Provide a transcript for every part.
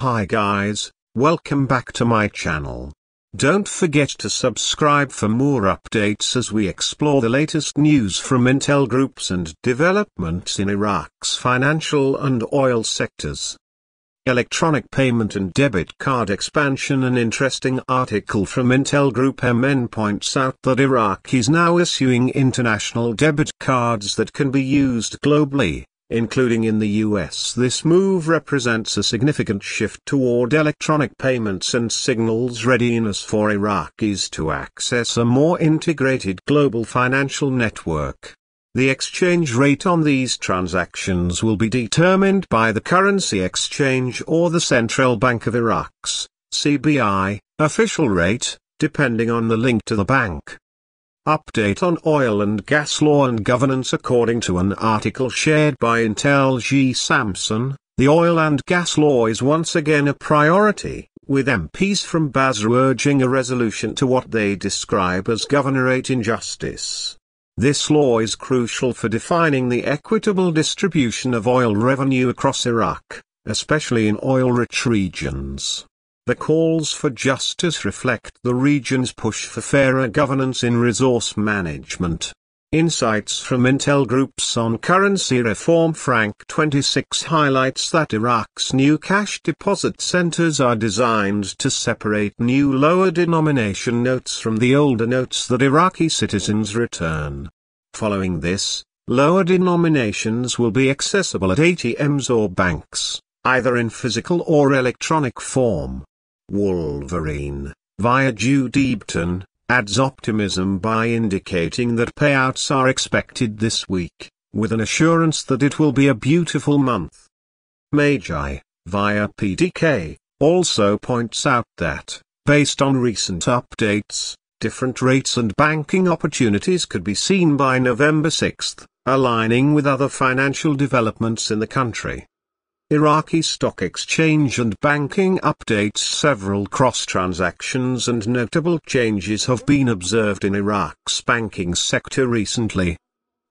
Hi guys, welcome back to my channel. Don't forget to subscribe for more updates as we explore the latest news from Intel Groups and developments in Iraq's financial and oil sectors. Electronic payment and debit card expansion An interesting article from Intel Group MN points out that Iraq is now issuing international debit cards that can be used globally, including in the US. This move represents a significant shift toward electronic payments and signals readiness for Iraqis to access a more integrated global financial network. The exchange rate on these transactions will be determined by the currency exchange or the Central Bank of Iraq's CBI, official rate, depending on the link to the bank. Update on oil and gas law and governance According to an article shared by Intel G. Samson, the oil and gas law is once again a priority, with MPs from Basra urging a resolution to what they describe as governorate injustice. This law is crucial for defining the equitable distribution of oil revenue across Iraq, especially in oil-rich regions. The calls for justice reflect the region's push for fairer governance in resource management. Insights from Intel Groups on currency reform Frank 26 highlights that Iraq's new cash deposit centers are designed to separate new lower denomination notes from the older notes that Iraqi citizens return. Following this, lower denominations will be accessible at ATMs or banks, either in physical or electronic form. Wolverine, via Jude Ebton, adds optimism by indicating that payouts are expected this week, with an assurance that it will be a beautiful month. Magi, via PDK, also points out that, based on recent updates, different rates and banking opportunities could be seen by November 6, aligning with other financial developments in the country. Iraqi Stock Exchange and Banking updates Several cross-transactions and notable changes have been observed in Iraq's banking sector recently.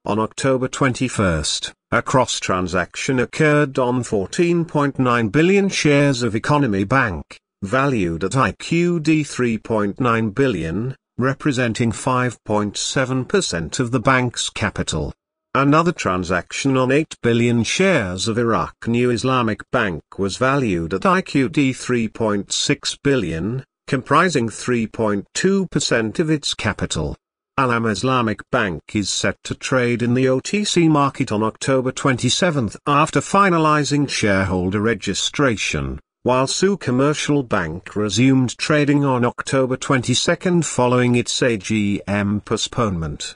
On October 21, a cross-transaction occurred on 14.9 billion shares of Economy Bank, valued at IQD 3.9 billion, representing 5.7% of the bank's capital. Another transaction on 8 billion shares of Iraq New Islamic Bank was valued at IQD 3.6 billion, comprising 3.2% of its capital. Alam Islamic Bank is set to trade in the OTC market on October 27 after finalizing shareholder registration while SU Commercial Bank resumed trading on October 22 following its AGM postponement.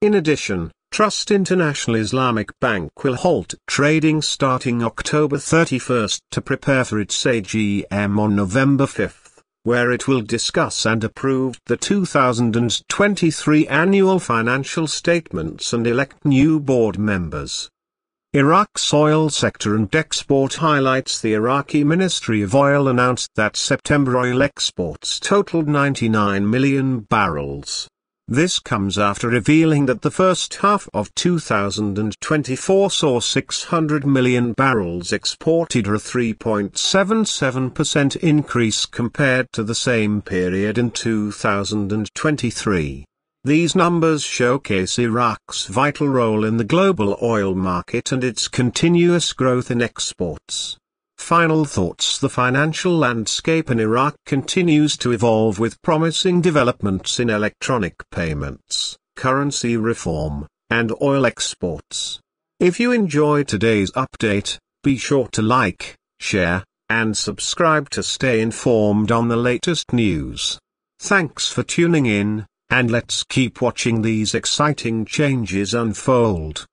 In addition, Trust International Islamic Bank will halt trading starting October 31 to prepare for its AGM on November 5, where it will discuss and approve the 2023 annual financial statements and elect new board members. Iraq's oil sector and export highlights The Iraqi Ministry of Oil announced that September oil exports totaled 99 million barrels. This comes after revealing that the first half of 2024 saw 600 million barrels exported a 3.77% increase compared to the same period in 2023. These numbers showcase Iraq's vital role in the global oil market and its continuous growth in exports. Final thoughts The financial landscape in Iraq continues to evolve with promising developments in electronic payments, currency reform, and oil exports. If you enjoyed today's update, be sure to like, share, and subscribe to stay informed on the latest news. Thanks for tuning in and let's keep watching these exciting changes unfold.